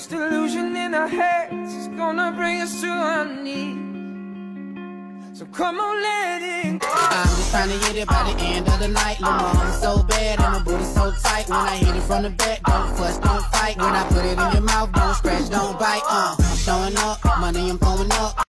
This delusion in our heads is gonna bring us to our knees. So come on, let it go. I'm just trying to get it by the end of the night. Lamar, I'm so bad and my booty so tight. When I hit it from the back, don't fuss, don't fight. When I put it in your mouth, don't scratch, don't bite. Uh, I'm showing up, money I'm blowing up.